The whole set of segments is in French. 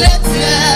let's go.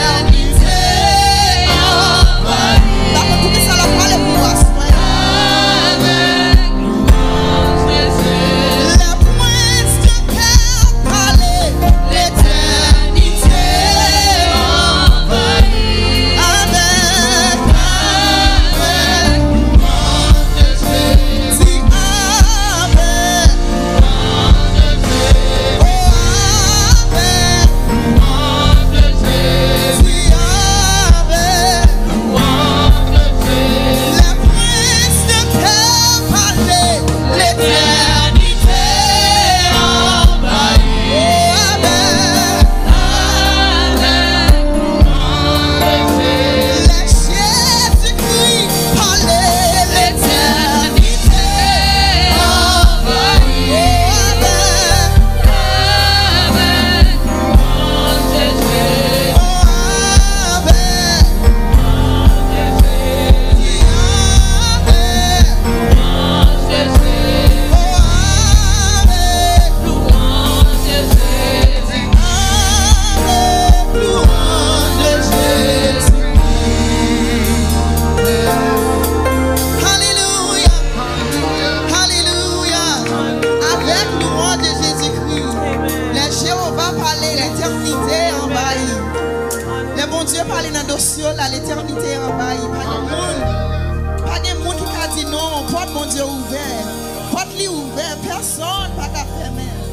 parler, l'éternité en envahie. Le bon Dieu parle dans le dossier, l'éternité en envahie. Pas de monde. Pas de monde qui a dit non. Porte mon Dieu ouvert. Porte lui ouvert. Personne pas qu'à fermer.